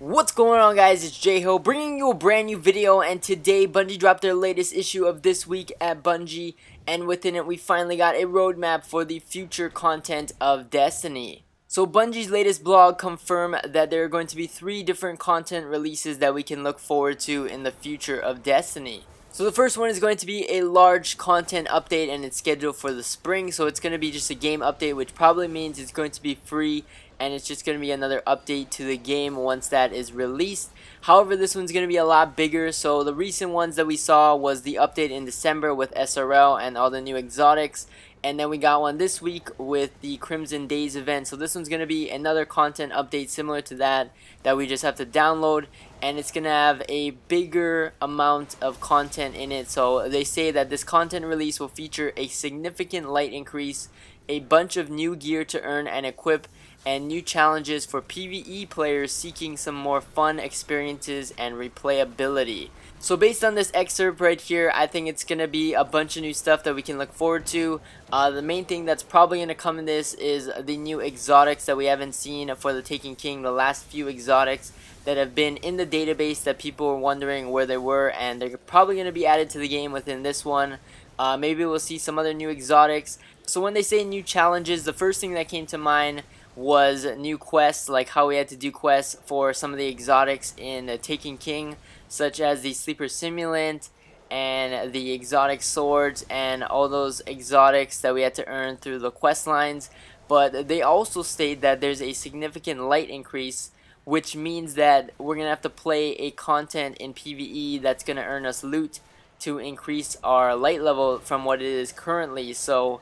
What's going on guys, it's J-Ho bringing you a brand new video and today Bungie dropped their latest issue of This Week at Bungie and within it we finally got a roadmap for the future content of Destiny. So Bungie's latest blog confirmed that there are going to be three different content releases that we can look forward to in the future of Destiny. So the first one is going to be a large content update and it's scheduled for the spring so it's going to be just a game update which probably means it's going to be free and it's just going to be another update to the game once that is released. However, this one's going to be a lot bigger, so the recent ones that we saw was the update in December with SRL and all the new exotics, and then we got one this week with the Crimson Days event. So this one's going to be another content update similar to that that we just have to download and it's going to have a bigger amount of content in it. So they say that this content release will feature a significant light increase, a bunch of new gear to earn and equip, and new challenges for PvE players seeking some more fun experiences and replayability. So based on this excerpt right here, I think it's going to be a bunch of new stuff that we can look forward to. Uh, the main thing that's probably going to come in this is the new exotics that we haven't seen for the Taken King, the last few exotics that have been in the database that people were wondering where they were and they're probably going to be added to the game within this one. Uh, maybe we'll see some other new exotics. So when they say new challenges, the first thing that came to mind was new quests, like how we had to do quests for some of the exotics in uh, Taken King, such as the Sleeper Simulant and the exotic swords and all those exotics that we had to earn through the quest lines. But they also state that there's a significant light increase, which means that we're going to have to play a content in PvE that's going to earn us loot to increase our light level from what it is currently. So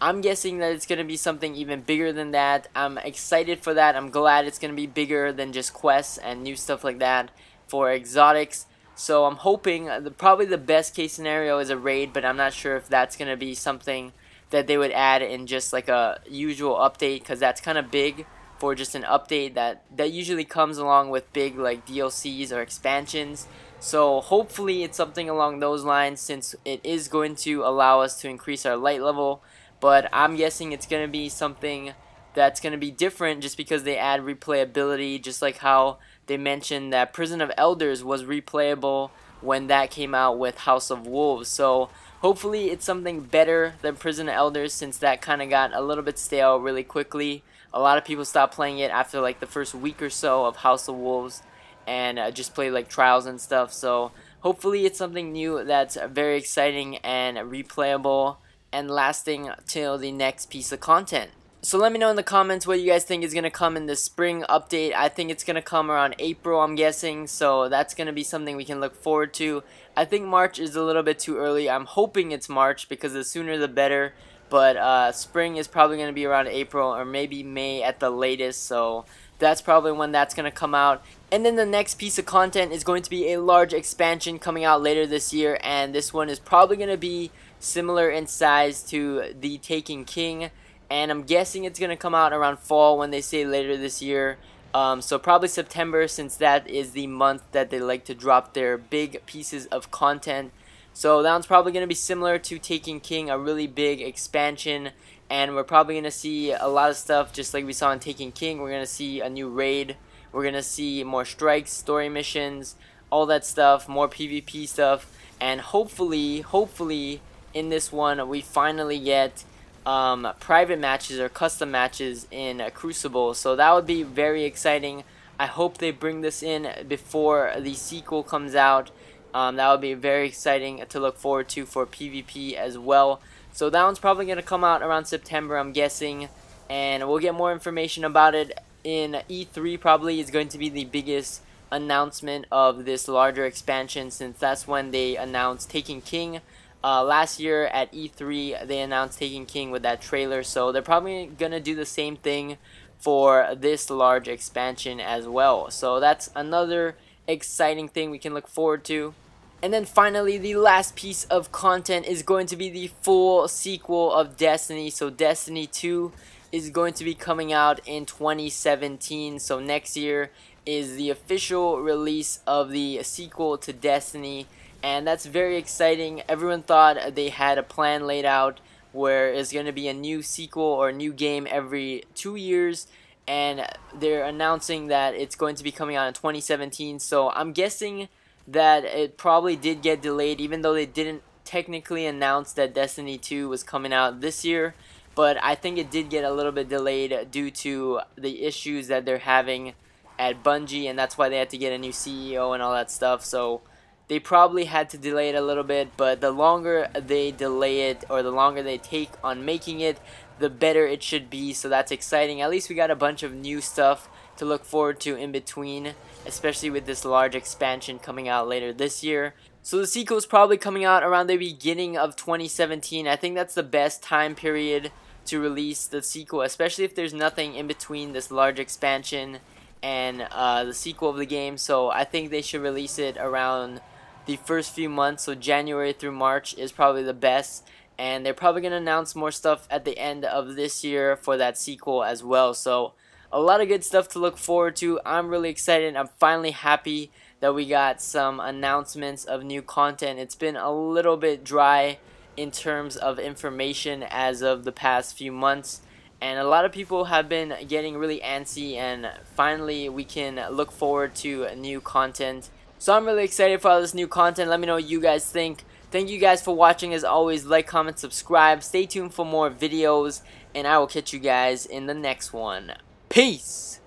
I'm guessing that it's going to be something even bigger than that. I'm excited for that. I'm glad it's going to be bigger than just quests and new stuff like that for exotics. So I'm hoping, uh, the, probably the best case scenario is a raid, but I'm not sure if that's going to be something that they would add in just like a usual update because that's kind of big for just an update that that usually comes along with big like DLCs or expansions. So hopefully it's something along those lines since it is going to allow us to increase our light level but I'm guessing it's going to be something that's going to be different just because they add replayability, just like how they mentioned that Prison of Elders was replayable when that came out with House of Wolves. So hopefully it's something better than Prison of Elders since that kind of got a little bit stale really quickly. A lot of people stopped playing it after like the first week or so of House of Wolves and uh, just played like trials and stuff. So hopefully it's something new that's very exciting and replayable and lasting till the next piece of content. So let me know in the comments what you guys think is going to come in the spring update. I think it's going to come around April, I'm guessing. So that's going to be something we can look forward to. I think March is a little bit too early. I'm hoping it's March because the sooner the better. But uh, spring is probably going to be around April or maybe May at the latest. So that's probably when that's going to come out. And then the next piece of content is going to be a large expansion coming out later this year. And this one is probably going to be similar in size to the Taken King. And I'm guessing it's going to come out around fall when they say later this year. Um, so probably September since that is the month that they like to drop their big pieces of content. So that one's probably going to be similar to Taken King, a really big expansion. And we're probably going to see a lot of stuff just like we saw in Taken King. We're going to see a new raid. We're going to see more strikes, story missions, all that stuff, more PvP stuff. And hopefully, hopefully, in this one we finally get um, private matches or custom matches in Crucible. So that would be very exciting. I hope they bring this in before the sequel comes out. Um, that would be very exciting to look forward to for PvP as well. So that one's probably going to come out around September, I'm guessing. And we'll get more information about it in E3 probably is going to be the biggest announcement of this larger expansion since that's when they announced Taken King uh, last year at E3, they announced Taken King with that trailer, so they're probably to do the same thing for this large expansion as well. So that's another exciting thing we can look forward to. And then finally, the last piece of content is going to be the full sequel of Destiny. So Destiny 2 is going to be coming out in 2017. So next year is the official release of the sequel to Destiny and that's very exciting. Everyone thought they had a plan laid out where it's going to be a new sequel or a new game every two years, and they're announcing that it's going to be coming out in 2017. So I'm guessing that it probably did get delayed, even though they didn't technically announce that Destiny 2 was coming out this year. But I think it did get a little bit delayed due to the issues that they're having at Bungie, and that's why they had to get a new CEO and all that stuff. So they probably had to delay it a little bit, but the longer they delay it or the longer they take on making it, the better it should be. So that's exciting. At least we got a bunch of new stuff to look forward to in between, especially with this large expansion coming out later this year. So the sequel is probably coming out around the beginning of 2017. I think that's the best time period to release the sequel, especially if there's nothing in between this large expansion and uh, the sequel of the game. So I think they should release it around the first few months, so January through March is probably the best. And they're probably going to announce more stuff at the end of this year for that sequel as well. So a lot of good stuff to look forward to. I'm really excited. I'm finally happy that we got some announcements of new content. It's been a little bit dry in terms of information as of the past few months and a lot of people have been getting really antsy and finally we can look forward to new content so I'm really excited for all this new content. Let me know what you guys think. Thank you guys for watching. As always, like, comment, subscribe. Stay tuned for more videos. And I will catch you guys in the next one. Peace!